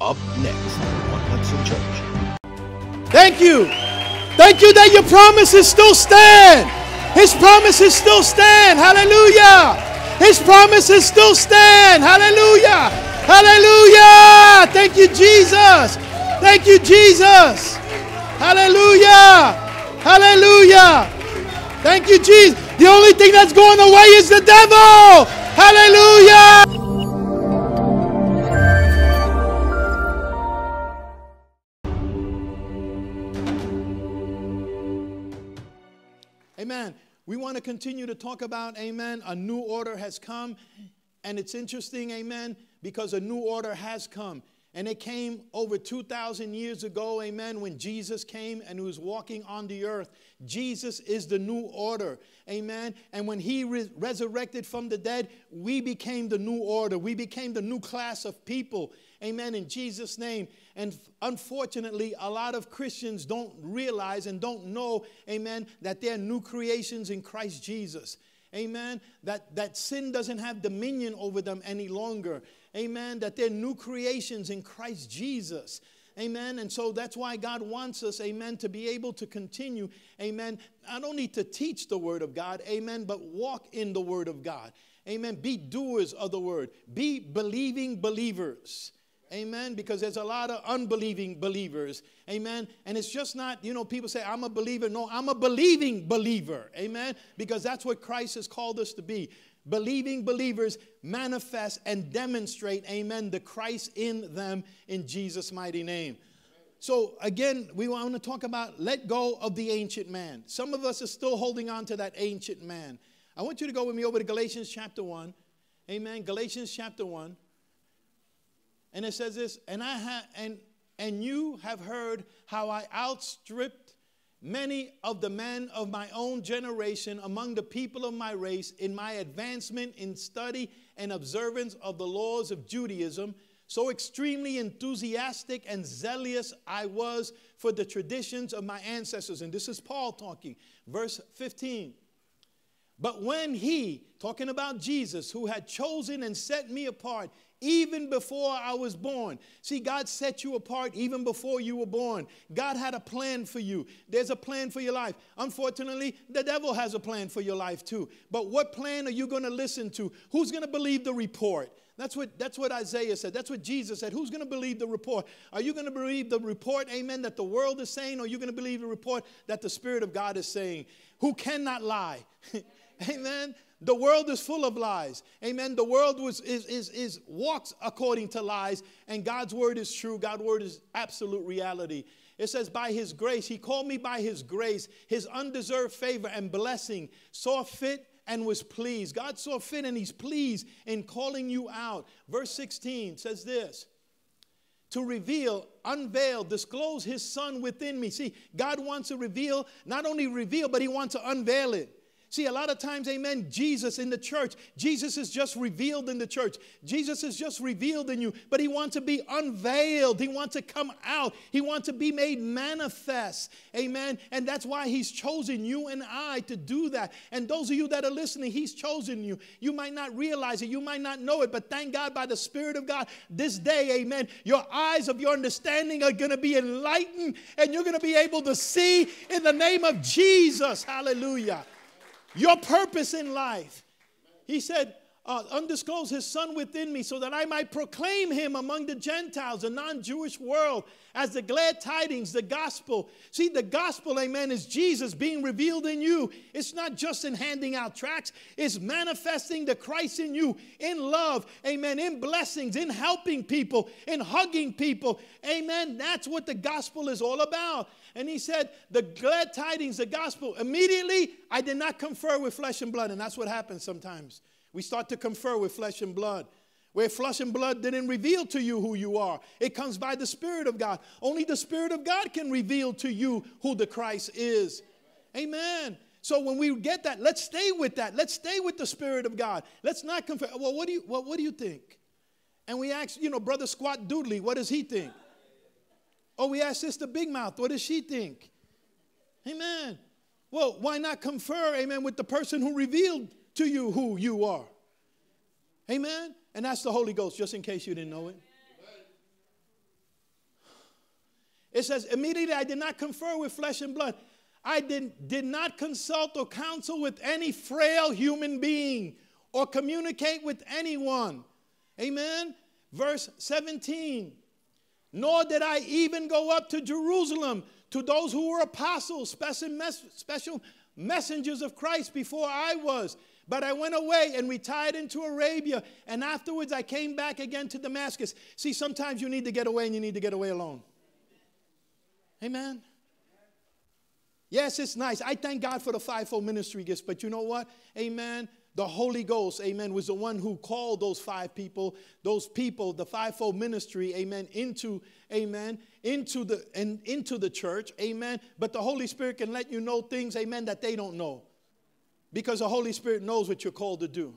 Up next on Hudson Church. Thank you. Thank you that your promises still stand. His promises still stand. Hallelujah. His promises still stand. Hallelujah. Hallelujah. Thank you, Jesus. Thank you, Jesus. Hallelujah. Hallelujah. Thank you, Jesus. The only thing that's going away is the devil. Hallelujah. Amen. We want to continue to talk about, amen, a new order has come. And it's interesting, amen, because a new order has come. And it came over 2,000 years ago, amen, when Jesus came and was walking on the earth. Jesus is the new order, amen. And when he re- resurrected from the dead, we became the new order. We became the new class of people, amen, in Jesus' name. And unfortunately, a lot of Christians don't realize and don't know, amen, that they're new creations in Christ Jesus. Amen. That, that sin doesn't have dominion over them any longer. Amen. That they're new creations in Christ Jesus. Amen. And so that's why God wants us, amen, to be able to continue, amen, not only to teach the word of God, amen, but walk in the word of God. Amen. Be doers of the word, be believing believers. Amen. Because there's a lot of unbelieving believers. Amen. And it's just not, you know, people say, I'm a believer. No, I'm a believing believer. Amen. Because that's what Christ has called us to be. Believing believers manifest and demonstrate, amen, the Christ in them in Jesus' mighty name. So, again, we want to talk about let go of the ancient man. Some of us are still holding on to that ancient man. I want you to go with me over to Galatians chapter 1. Amen. Galatians chapter 1. And it says this, and I ha- and and you have heard how I outstripped many of the men of my own generation among the people of my race in my advancement in study and observance of the laws of Judaism. So extremely enthusiastic and zealous I was for the traditions of my ancestors. And this is Paul talking, verse 15. But when he, talking about Jesus, who had chosen and set me apart, even before I was born. See, God set you apart even before you were born. God had a plan for you. There's a plan for your life. Unfortunately, the devil has a plan for your life too. But what plan are you going to listen to? Who's going to believe the report? That's what, that's what Isaiah said. That's what Jesus said. Who's going to believe the report? Are you going to believe the report, amen, that the world is saying, or are you going to believe the report that the Spirit of God is saying? Who cannot lie? amen. The world is full of lies. Amen. The world was, is, is, is walks according to lies, and God's word is true. God's word is absolute reality. It says, by his grace, he called me by his grace, his undeserved favor and blessing, saw fit and was pleased. God saw fit and he's pleased in calling you out. Verse 16 says this to reveal, unveil, disclose his son within me. See, God wants to reveal, not only reveal, but he wants to unveil it. See, a lot of times, amen, Jesus in the church, Jesus is just revealed in the church. Jesus is just revealed in you, but he wants to be unveiled. He wants to come out. He wants to be made manifest. Amen. And that's why he's chosen you and I to do that. And those of you that are listening, he's chosen you. You might not realize it, you might not know it, but thank God by the Spirit of God this day, amen, your eyes of your understanding are going to be enlightened and you're going to be able to see in the name of Jesus. Hallelujah your purpose in life. He said, uh, undisclosed his son within me so that I might proclaim him among the Gentiles, the non Jewish world, as the glad tidings, the gospel. See, the gospel, amen, is Jesus being revealed in you. It's not just in handing out tracts, it's manifesting the Christ in you in love, amen, in blessings, in helping people, in hugging people, amen. That's what the gospel is all about. And he said, The glad tidings, the gospel. Immediately, I did not confer with flesh and blood, and that's what happens sometimes. We start to confer with flesh and blood. Where flesh and blood didn't reveal to you who you are. It comes by the Spirit of God. Only the Spirit of God can reveal to you who the Christ is. Amen. So when we get that, let's stay with that. Let's stay with the Spirit of God. Let's not confer. Well, what do you, well, what do you think? And we ask, you know, Brother Squat Doodley, what does he think? Oh, we ask Sister Big Mouth, what does she think? Amen. Well, why not confer, amen, with the person who revealed to you who you are. Amen? And that's the Holy Ghost, just in case you didn't know it. It says, immediately I did not confer with flesh and blood. I did, did not consult or counsel with any frail human being or communicate with anyone. Amen. Verse 17. Nor did I even go up to Jerusalem to those who were apostles, special, special messengers of Christ before I was. But I went away and retired into Arabia, and afterwards I came back again to Damascus. See, sometimes you need to get away and you need to get away alone. Amen. Yes, it's nice. I thank God for the fivefold ministry gifts, but you know what? Amen. The Holy Ghost, amen, was the one who called those five people, those people, the fivefold ministry, amen, into, amen, into the and into the church, amen. But the Holy Spirit can let you know things, amen, that they don't know. Because the Holy Spirit knows what you're called to do.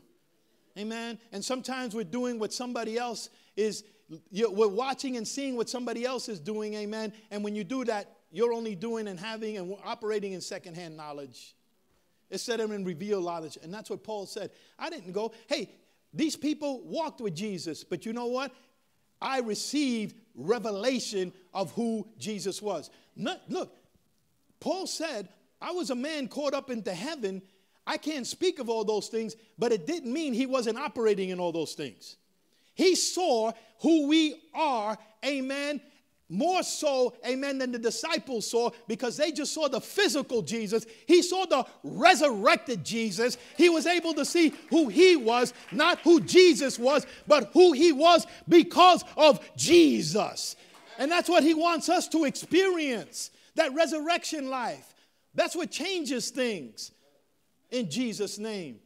Amen. And sometimes we're doing what somebody else is, we're watching and seeing what somebody else is doing, amen. And when you do that, you're only doing and having and operating in secondhand knowledge instead of in revealed knowledge. And that's what Paul said. I didn't go, hey, these people walked with Jesus, but you know what? I received revelation of who Jesus was. look, Paul said, I was a man caught up into heaven. I can't speak of all those things, but it didn't mean he wasn't operating in all those things. He saw who we are, amen, more so, amen, than the disciples saw because they just saw the physical Jesus. He saw the resurrected Jesus. He was able to see who he was, not who Jesus was, but who he was because of Jesus. And that's what he wants us to experience that resurrection life. That's what changes things in Jesus' name.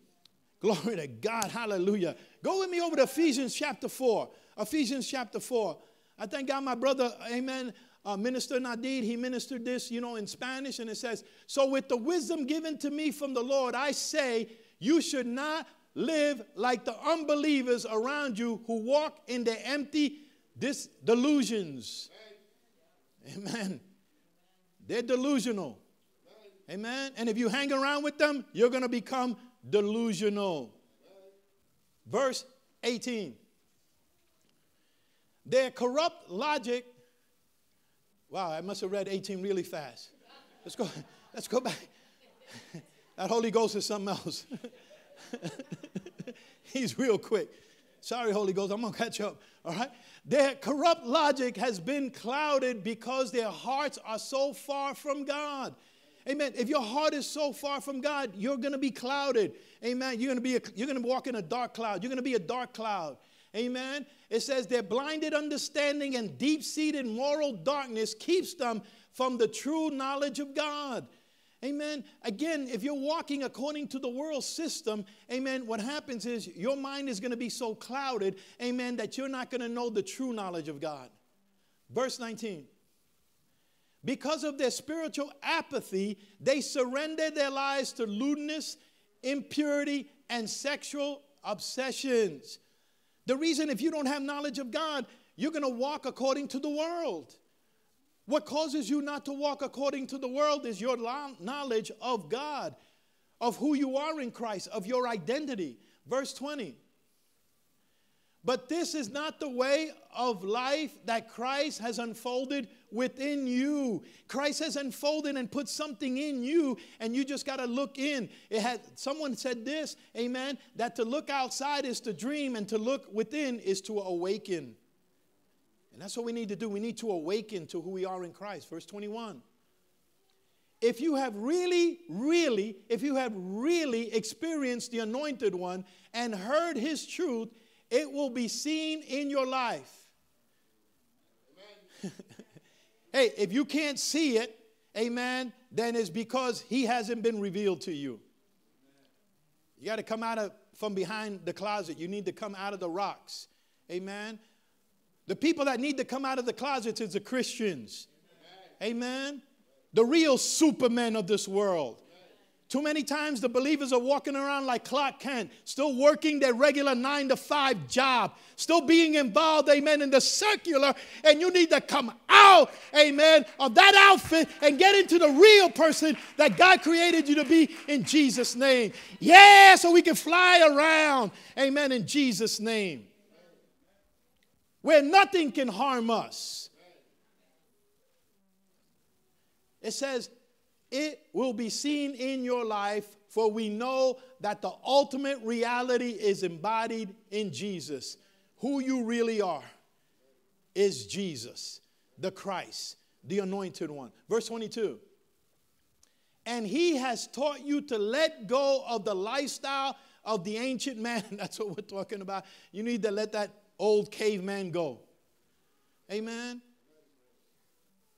Glory to God. Hallelujah. Go with me over to Ephesians chapter 4. Ephesians chapter 4. I thank God my brother, amen, uh, Minister Nadid, he ministered this, you know, in Spanish, and it says, So with the wisdom given to me from the Lord, I say, you should not live like the unbelievers around you who walk in their empty dis- delusions. Amen. They're delusional. Amen. And if you hang around with them, you're going to become delusional. Verse 18. Their corrupt logic. Wow, I must have read 18 really fast. Let's go, let's go back. That Holy Ghost is something else. He's real quick. Sorry, Holy Ghost, I'm gonna catch up. All right? Their corrupt logic has been clouded because their hearts are so far from God. Amen. If your heart is so far from God, you're going to be clouded. Amen. You're going to be a, you're going to walk in a dark cloud. You're going to be a dark cloud. Amen. It says their blinded understanding and deep-seated moral darkness keeps them from the true knowledge of God. Amen. Again, if you're walking according to the world system, amen, what happens is your mind is going to be so clouded, amen, that you're not going to know the true knowledge of God. Verse 19. Because of their spiritual apathy, they surrendered their lives to lewdness, impurity, and sexual obsessions. The reason, if you don't have knowledge of God, you're going to walk according to the world. What causes you not to walk according to the world is your knowledge of God, of who you are in Christ, of your identity. Verse 20. But this is not the way of life that Christ has unfolded within you. Christ has unfolded and put something in you, and you just got to look in. It had someone said this, amen, that to look outside is to dream, and to look within is to awaken. And that's what we need to do. We need to awaken to who we are in Christ. Verse 21. If you have really, really, if you have really experienced the anointed one and heard his truth, it will be seen in your life. hey, if you can't see it, amen, then it's because he hasn't been revealed to you. You got to come out of from behind the closet. You need to come out of the rocks. Amen. The people that need to come out of the closets is the Christians. Amen. The real supermen of this world. Too many times the believers are walking around like Clark Kent, still working their regular nine to five job, still being involved, amen, in the circular, and you need to come out, amen, of that outfit and get into the real person that God created you to be in Jesus' name. Yeah, so we can fly around, amen, in Jesus' name. Where nothing can harm us. It says, It will be seen in your life, for we know that the ultimate reality is embodied in Jesus. Who you really are is Jesus, the Christ, the anointed one. Verse 22 and he has taught you to let go of the lifestyle of the ancient man. That's what we're talking about. You need to let that old caveman go. Amen.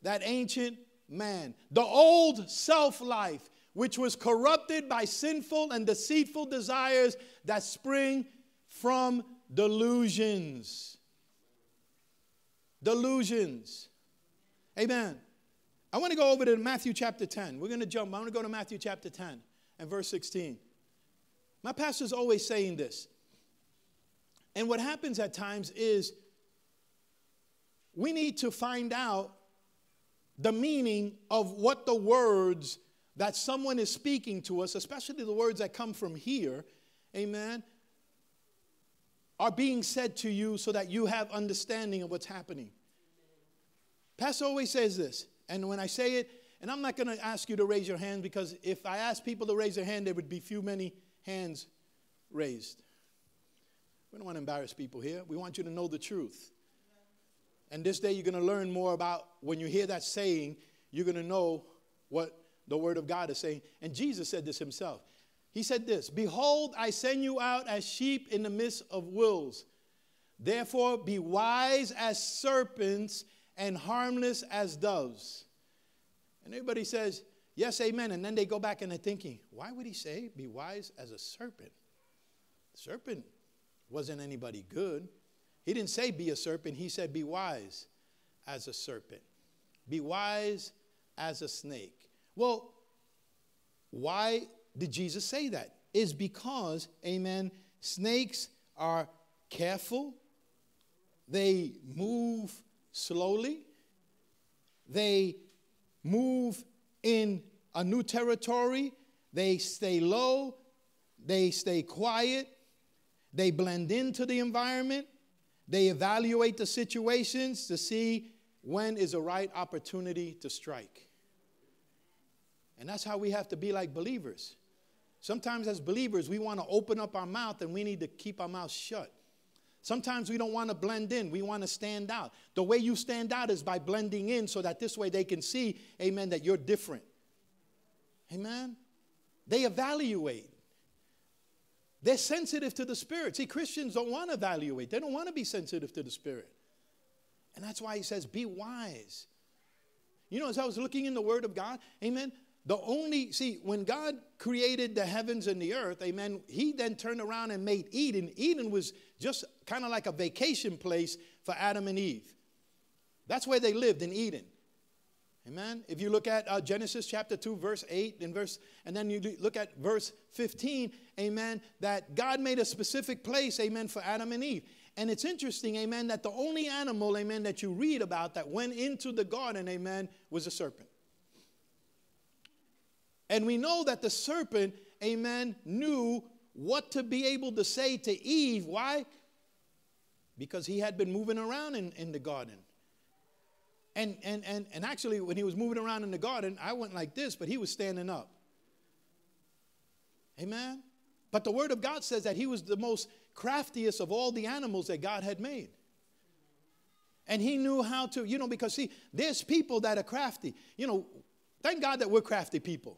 That ancient man, the old self life, which was corrupted by sinful and deceitful desires that spring from delusions. Delusions. Amen. I want to go over to Matthew chapter 10. We're going to jump. I want to go to Matthew chapter 10 and verse 16. My pastor's always saying this. And what happens at times is we need to find out the meaning of what the words that someone is speaking to us, especially the words that come from here, amen, are being said to you so that you have understanding of what's happening. Pastor always says this and when I say it, and I'm not going to ask you to raise your hand because if I ask people to raise their hand, there would be few many hands raised. We don't want to embarrass people here. We want you to know the truth. And this day you're going to learn more about when you hear that saying, you're going to know what the word of God is saying. And Jesus said this himself. He said this Behold, I send you out as sheep in the midst of wolves. Therefore, be wise as serpents and harmless as doves. And everybody says, Yes, amen. And then they go back and they're thinking, Why would he say, Be wise as a serpent? serpent wasn't anybody good. He didn't say, Be a serpent. He said, Be wise as a serpent. Be wise as a snake. Well, why did Jesus say that? Is because, amen, snakes are careful, they move slowly. They move in a new territory. They stay low. They stay quiet. They blend into the environment. They evaluate the situations to see when is the right opportunity to strike. And that's how we have to be like believers. Sometimes, as believers, we want to open up our mouth and we need to keep our mouth shut. Sometimes we don't want to blend in, we want to stand out. The way you stand out is by blending in so that this way they can see, amen, that you're different. Amen. They evaluate. They're sensitive to the Spirit. See, Christians don't want to evaluate, they don't want to be sensitive to the Spirit. And that's why he says, be wise. You know, as I was looking in the Word of God, amen, the only, see, when God created the heavens and the earth, amen, he then turned around and made Eden. Eden was just kind of like a vacation place for Adam and Eve. That's where they lived in Eden. Amen. If you look at uh, Genesis chapter 2, verse 8, and verse, and then you look at verse 15, amen, that God made a specific place, amen, for Adam and Eve. And it's interesting, amen, that the only animal, amen, that you read about that went into the garden, amen, was a serpent. And we know that the serpent, amen, knew what to be able to say to Eve. Why? Because he had been moving around in, in the garden. And, and, and, and actually, when he was moving around in the garden, I went like this, but he was standing up. Amen? But the Word of God says that he was the most craftiest of all the animals that God had made. And he knew how to, you know, because see, there's people that are crafty. You know, thank God that we're crafty people.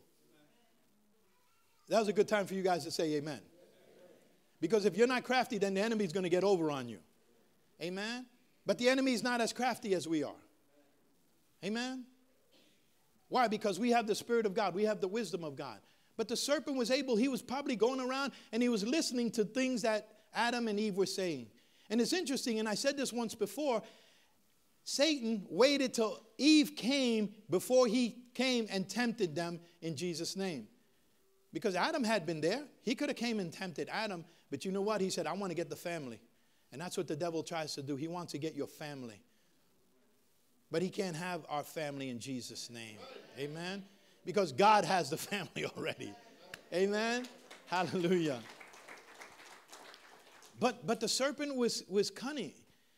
That was a good time for you guys to say amen. Because if you're not crafty, then the enemy's going to get over on you. Amen? But the enemy is not as crafty as we are. Amen? Why? Because we have the Spirit of God, we have the wisdom of God. But the serpent was able, he was probably going around and he was listening to things that Adam and Eve were saying. And it's interesting, and I said this once before Satan waited till Eve came before he came and tempted them in Jesus' name. Because Adam had been there. He could have came and tempted Adam, but you know what? He said, I want to get the family. And that's what the devil tries to do. He wants to get your family. But he can't have our family in Jesus' name. Amen. Because God has the family already. Amen. Hallelujah. But but the serpent was was cunning.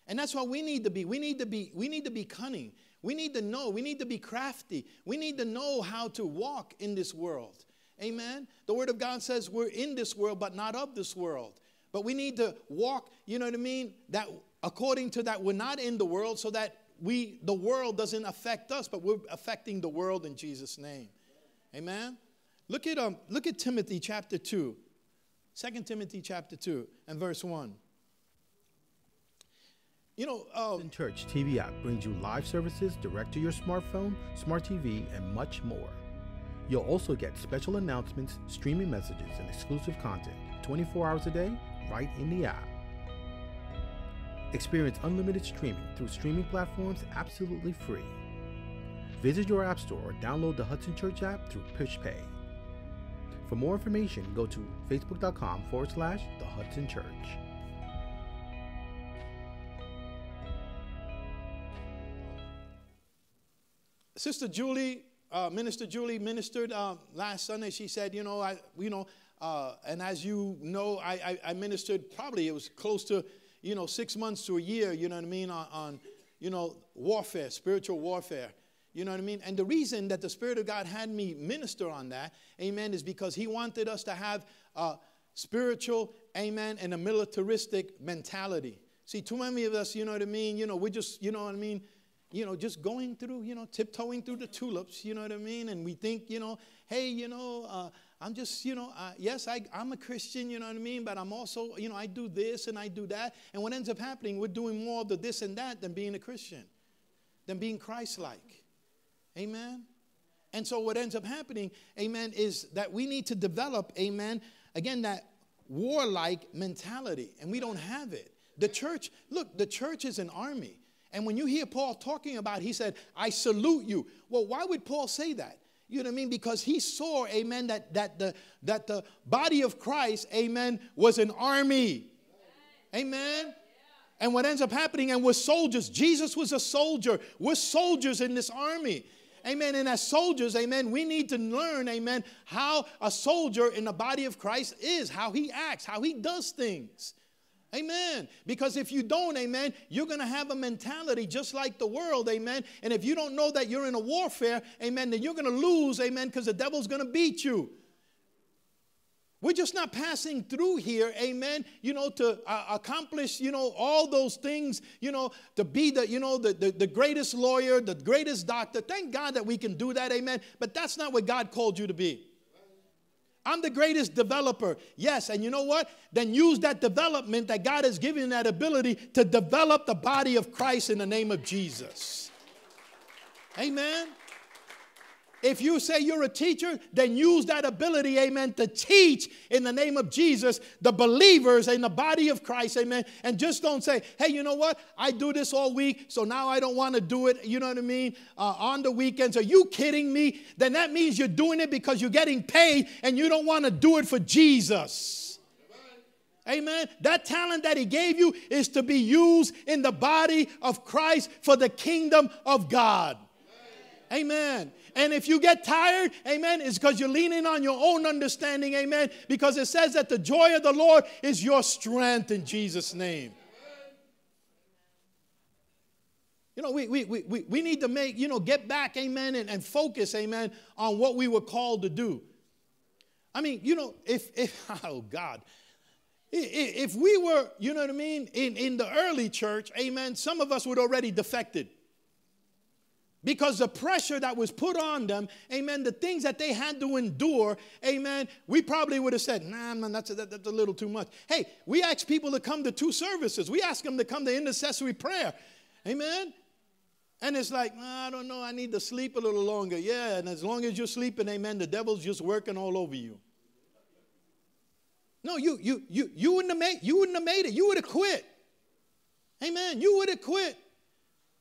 And that's what we need to be. We need to be we need to be cunning. We need to know. We need to be crafty. We need to know how to walk in this world. Amen. The Word of God says we're in this world, but not of this world. But we need to walk, you know what I mean? That according to that, we're not in the world so that we the world doesn't affect us, but we're affecting the world in Jesus' name. Amen. Look at um, look at Timothy chapter 2. 2 Timothy chapter 2 and verse 1. You know, um, Church TV app brings you live services direct to your smartphone, smart TV, and much more. You'll also get special announcements, streaming messages, and exclusive content 24 hours a day right in the app. Experience unlimited streaming through streaming platforms absolutely free. Visit your app store or download the Hudson Church app through PushPay. For more information, go to facebook.com forward slash the Hudson Church. Sister Julie, uh, Minister Julie ministered uh, last Sunday. She said, you know, I, you know, uh, and as you know, I, I, I, ministered probably it was close to, you know, six months to a year. You know what I mean on, on, you know, warfare, spiritual warfare. You know what I mean? And the reason that the Spirit of God had me minister on that, amen, is because He wanted us to have a spiritual, amen, and a militaristic mentality. See, too many of us, you know what I mean? You know, we're just, you know what I mean? you know, just going through, you know, tiptoeing through the tulips, you know what I mean? And we think, you know, hey, you know, uh, I'm just, you know, uh, yes, I, I'm a Christian, you know what I mean? But I'm also, you know, I do this and I do that. And what ends up happening, we're doing more of the this and that than being a Christian, than being Christ like. Amen? And so what ends up happening, amen, is that we need to develop, amen, again, that warlike mentality. And we don't have it. The church, look, the church is an army. And when you hear Paul talking about, he said, I salute you. Well, why would Paul say that? You know what I mean? Because he saw, amen, that, that, the, that the body of Christ, amen, was an army. Amen. And what ends up happening, and we're soldiers. Jesus was a soldier. We're soldiers in this army. Amen. And as soldiers, amen, we need to learn, amen, how a soldier in the body of Christ is, how he acts, how he does things. Amen. Because if you don't, amen, you're going to have a mentality just like the world, amen. And if you don't know that you're in a warfare, amen, then you're going to lose, amen, because the devil's going to beat you. We're just not passing through here, amen, you know, to uh, accomplish, you know, all those things, you know, to be the, you know, the, the, the greatest lawyer, the greatest doctor. Thank God that we can do that, amen. But that's not what God called you to be. I'm the greatest developer. Yes, and you know what? Then use that development that God has given that ability to develop the body of Christ in the name of Jesus. Amen. If you say you're a teacher, then use that ability, amen, to teach in the name of Jesus the believers in the body of Christ, amen. And just don't say, hey, you know what? I do this all week, so now I don't want to do it, you know what I mean, uh, on the weekends. Are you kidding me? Then that means you're doing it because you're getting paid and you don't want to do it for Jesus. Amen. That talent that he gave you is to be used in the body of Christ for the kingdom of God. Amen. And if you get tired, amen, it's because you're leaning on your own understanding, amen, because it says that the joy of the Lord is your strength in Jesus' name. You know, we, we, we, we need to make, you know, get back, amen, and, and focus, amen, on what we were called to do. I mean, you know, if, if oh God, if we were, you know what I mean, in, in the early church, amen, some of us would already defected because the pressure that was put on them, amen, the things that they had to endure, amen, we probably would have said, nah, man, that's a, that's a little too much. Hey, we ask people to come to two services, we ask them to come to intercessory prayer, amen. And it's like, I don't know, I need to sleep a little longer. Yeah, and as long as you're sleeping, amen, the devil's just working all over you. No, you you you you wouldn't have made you wouldn't have made it. You would have quit. Amen. You would have quit.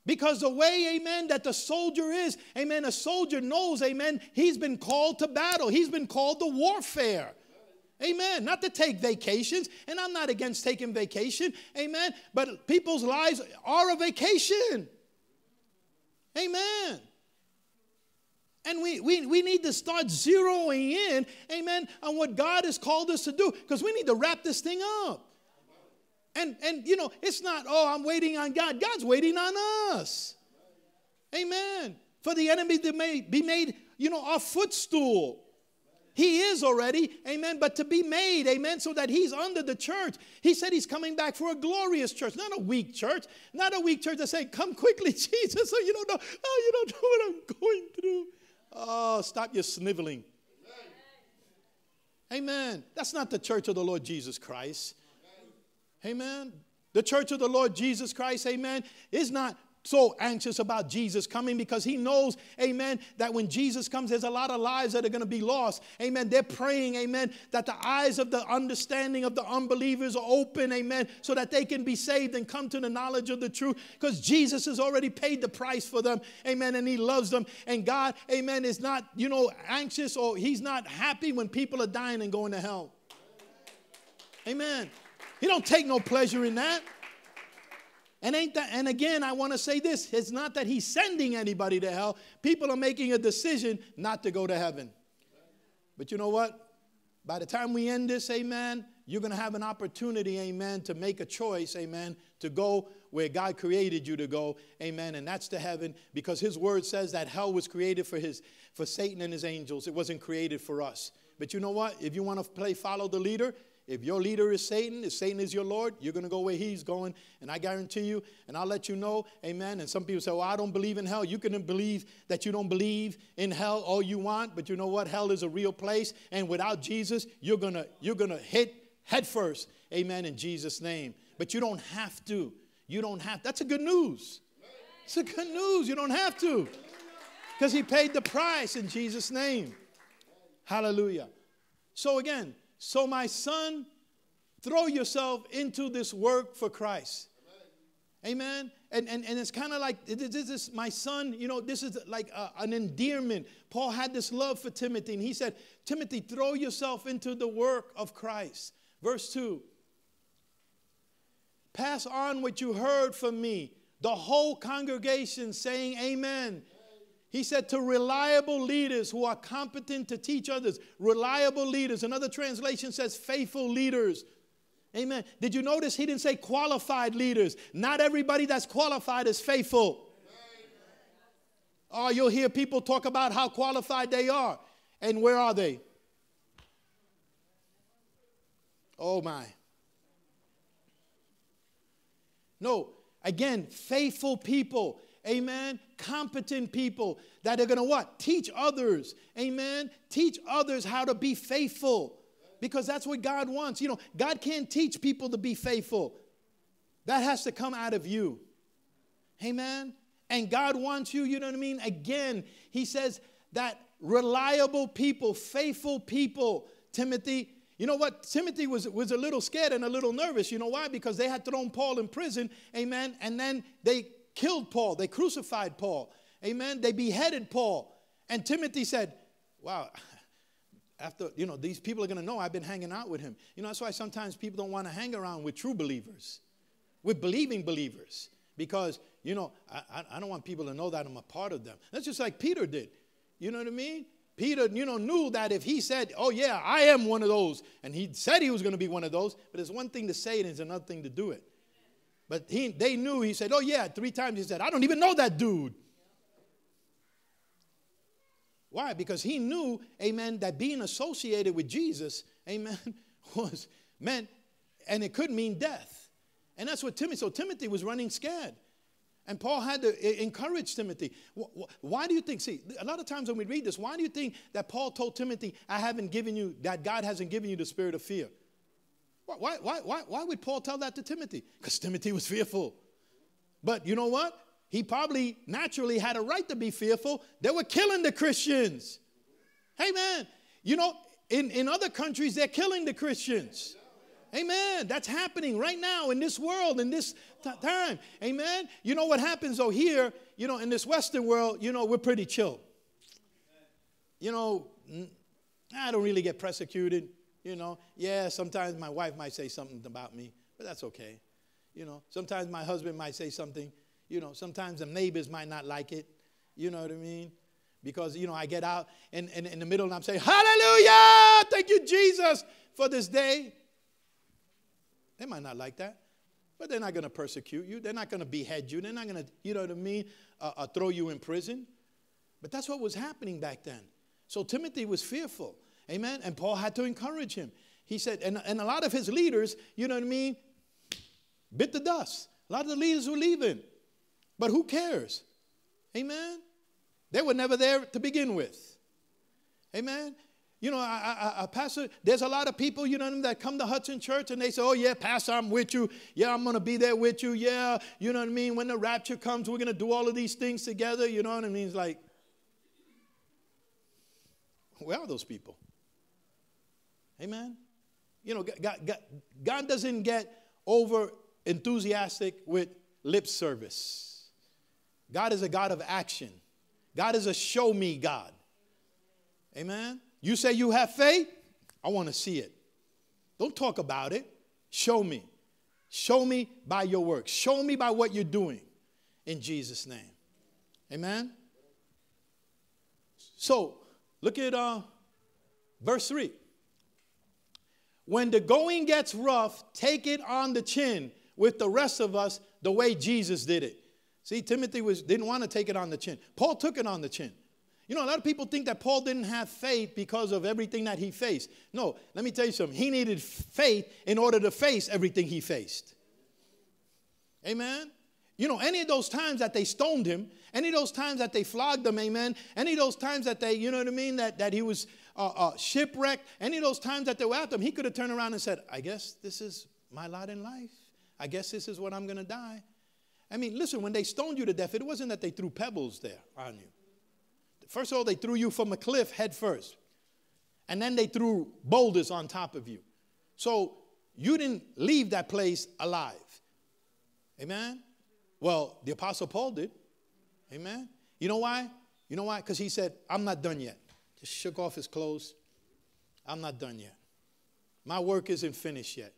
Because the way, amen, that the soldier is, amen, a soldier knows, amen, he's been called to battle, he's been called to warfare. Amen. Not to take vacations, and I'm not against taking vacation, amen, but people's lives are a vacation. Amen. And we, we, we need to start zeroing in, amen, on what God has called us to do because we need to wrap this thing up. And, and, you know, it's not, oh, I'm waiting on God. God's waiting on us. Amen. For the enemy to may, be made, you know, our footstool. He is already, amen, but to be made, amen, so that he's under the church. He said he's coming back for a glorious church, not a weak church, not a weak church that say, Come quickly, Jesus, so you don't know, oh, you don't know what I'm going through. Oh, stop your sniveling. Amen. That's not the church of the Lord Jesus Christ. Amen. The church of the Lord Jesus Christ, amen, is not so anxious about Jesus coming because he knows, amen, that when Jesus comes, there's a lot of lives that are going to be lost. Amen. They're praying, amen, that the eyes of the understanding of the unbelievers are open, amen, so that they can be saved and come to the knowledge of the truth because Jesus has already paid the price for them, amen, and he loves them. And God, amen, is not, you know, anxious or he's not happy when people are dying and going to hell. Amen. He don't take no pleasure in that. And ain't that and again I want to say this, it's not that he's sending anybody to hell. People are making a decision not to go to heaven. But you know what? By the time we end this, amen, you're going to have an opportunity, amen, to make a choice, amen, to go where God created you to go, amen, and that's to heaven because his word says that hell was created for his for Satan and his angels. It wasn't created for us. But you know what? If you want to play follow the leader, if your leader is Satan, if Satan is your Lord, you're going to go where he's going. And I guarantee you, and I'll let you know, amen. And some people say, well, I don't believe in hell. You can believe that you don't believe in hell all you want, but you know what? Hell is a real place. And without Jesus, you're going to you're going to hit head first. Amen, in Jesus' name. But you don't have to. You don't have. That's a good news. It's a good news. You don't have to. Because he paid the price in Jesus' name. Hallelujah. So again, so, my son, throw yourself into this work for Christ. Amen. And, and, and it's kind of like this is my son, you know, this is like a, an endearment. Paul had this love for Timothy, and he said, Timothy, throw yourself into the work of Christ. Verse 2 Pass on what you heard from me. The whole congregation saying, Amen. He said to reliable leaders who are competent to teach others. Reliable leaders. Another translation says faithful leaders. Amen. Did you notice he didn't say qualified leaders? Not everybody that's qualified is faithful. Oh, you'll hear people talk about how qualified they are. And where are they? Oh, my. No, again, faithful people amen, competent people that are going to what? Teach others, amen, teach others how to be faithful because that's what God wants. You know, God can't teach people to be faithful. That has to come out of you. Amen. And God wants you, you know what I mean? Again, he says that reliable people, faithful people, Timothy, you know what? Timothy was, was a little scared and a little nervous. You know why? Because they had thrown Paul in prison, amen, and then they killed Paul, they crucified Paul. Amen. They beheaded Paul. And Timothy said, Wow, after, you know, these people are going to know I've been hanging out with him. You know, that's why sometimes people don't want to hang around with true believers, with believing believers, because, you know, I, I don't want people to know that I'm a part of them. That's just like Peter did. You know what I mean? Peter, you know, knew that if he said, Oh, yeah, I am one of those, and he said he was going to be one of those, but it's one thing to say it, and it's another thing to do it. But he, they knew, he said, Oh, yeah, three times. He said, I don't even know that dude. Why? Because he knew, amen, that being associated with Jesus, amen, was meant, and it could mean death. And that's what Timothy, so Timothy was running scared. And Paul had to encourage Timothy. Why do you think, see, a lot of times when we read this, why do you think that Paul told Timothy, I haven't given you, that God hasn't given you the spirit of fear? Why, why, why, why would Paul tell that to Timothy? Because Timothy was fearful. But you know what? He probably naturally had a right to be fearful. They were killing the Christians. Hey, man, you know, in, in other countries, they're killing the Christians. Amen. That's happening right now in this world, in this time. Amen. You know what happens though here, you know, in this Western world, you know, we're pretty chill. You know, I don't really get persecuted. You know, yeah, sometimes my wife might say something about me, but that's okay. You know, sometimes my husband might say something. You know, sometimes the neighbors might not like it. You know what I mean? Because, you know, I get out in, in the middle and I'm saying, Hallelujah! Thank you, Jesus, for this day. They might not like that. but they're not going to persecute you. They're not going to behead you. They're not going to, you know what I mean, uh, uh, throw you in prison. But that's what was happening back then. So Timothy was fearful. Amen. And Paul had to encourage him. He said, and, and a lot of his leaders, you know what I mean, bit the dust. A lot of the leaders were leaving. But who cares? Amen. They were never there to begin with. Amen. You know, I, I, I, Pastor, there's a lot of people, you know, that come to Hudson Church and they say, oh, yeah, Pastor, I'm with you. Yeah, I'm going to be there with you. Yeah, you know what I mean? When the rapture comes, we're going to do all of these things together. You know what I mean? It's like, where are those people? Amen. You know, God, God, God doesn't get over enthusiastic with lip service. God is a God of action. God is a show me God. Amen. You say you have faith, I want to see it. Don't talk about it. Show me. Show me by your work. Show me by what you're doing in Jesus' name. Amen. So, look at uh, verse 3. When the going gets rough, take it on the chin with the rest of us the way Jesus did it. See, Timothy was, didn't want to take it on the chin. Paul took it on the chin. You know, a lot of people think that Paul didn't have faith because of everything that he faced. No, let me tell you something. He needed faith in order to face everything he faced. Amen? You know, any of those times that they stoned him, any of those times that they flogged him, amen, any of those times that they, you know what I mean, that, that he was uh, uh, shipwrecked, any of those times that they were after him, he could have turned around and said, I guess this is my lot in life. I guess this is what I'm going to die. I mean, listen, when they stoned you to death, it wasn't that they threw pebbles there on you. First of all, they threw you from a cliff head first. And then they threw boulders on top of you. So you didn't leave that place alive. Amen? Well, the Apostle Paul did. Amen? You know why? You know why? Because he said, I'm not done yet. Just shook off his clothes. I'm not done yet. My work isn't finished yet.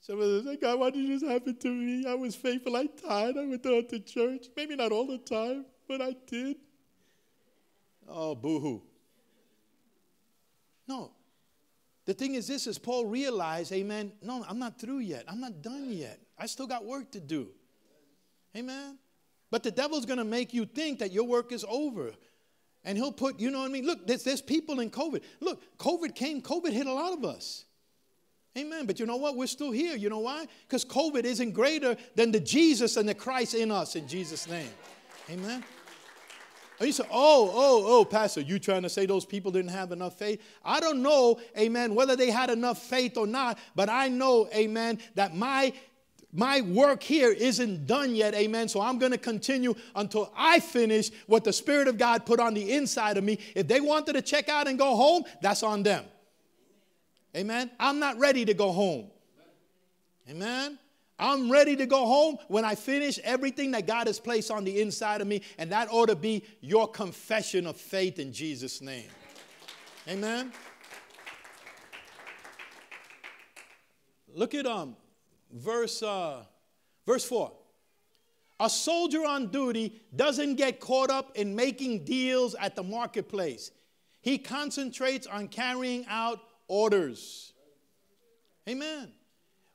So, like, God, why did this happen to me? I was faithful. I tied. I went to church. Maybe not all the time, but I did. Oh, boo hoo. No. The thing is, this is Paul realized, amen, no, I'm not through yet. I'm not done yet. I still got work to do. Amen. But the devil's going to make you think that your work is over. And he'll put, you know what I mean? Look, there's, there's people in COVID. Look, COVID came, COVID hit a lot of us. Amen. But you know what? We're still here. You know why? Because COVID isn't greater than the Jesus and the Christ in us in Jesus' name. Amen. And you say, oh, oh, oh, Pastor, you trying to say those people didn't have enough faith? I don't know, amen, whether they had enough faith or not, but I know, amen, that my my work here isn't done yet, amen. So I'm going to continue until I finish what the Spirit of God put on the inside of me. If they wanted to check out and go home, that's on them. Amen. I'm not ready to go home. Amen. I'm ready to go home when I finish everything that God has placed on the inside of me, and that ought to be your confession of faith in Jesus' name. Amen. Look at um, verse, uh, verse 4. A soldier on duty doesn't get caught up in making deals at the marketplace. He concentrates on carrying out orders. Amen.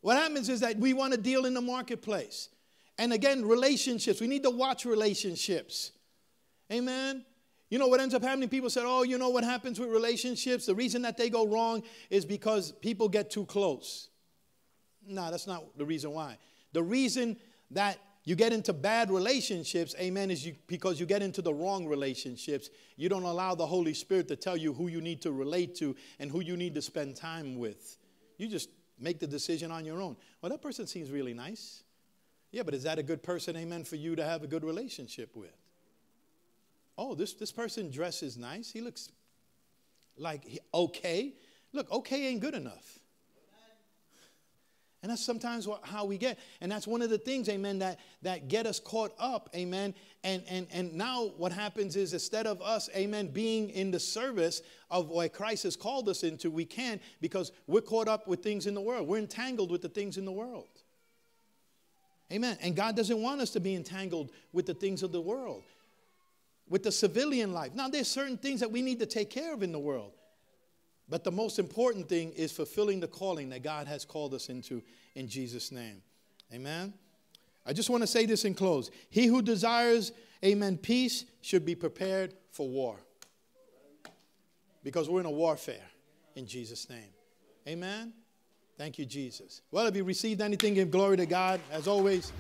What happens is that we want to deal in the marketplace. And again, relationships. We need to watch relationships. Amen. You know what ends up happening? People said, oh, you know what happens with relationships? The reason that they go wrong is because people get too close. No, that's not the reason why. The reason that you get into bad relationships, amen, is you, because you get into the wrong relationships. You don't allow the Holy Spirit to tell you who you need to relate to and who you need to spend time with. You just make the decision on your own. Well, that person seems really nice. Yeah, but is that a good person, amen, for you to have a good relationship with? Oh, this, this person dresses nice. He looks like he, okay. Look, okay ain't good enough. And that's sometimes what, how we get. And that's one of the things, amen, that, that get us caught up, amen. And, and, and now what happens is instead of us, amen, being in the service of what Christ has called us into, we can't because we're caught up with things in the world. We're entangled with the things in the world. Amen. And God doesn't want us to be entangled with the things of the world, with the civilian life. Now, there's certain things that we need to take care of in the world. But the most important thing is fulfilling the calling that God has called us into in Jesus' name. Amen. I just want to say this in close. He who desires, amen, peace should be prepared for war. Because we're in a warfare in Jesus' name. Amen. Thank you, Jesus. Well, if you received anything, give glory to God as always.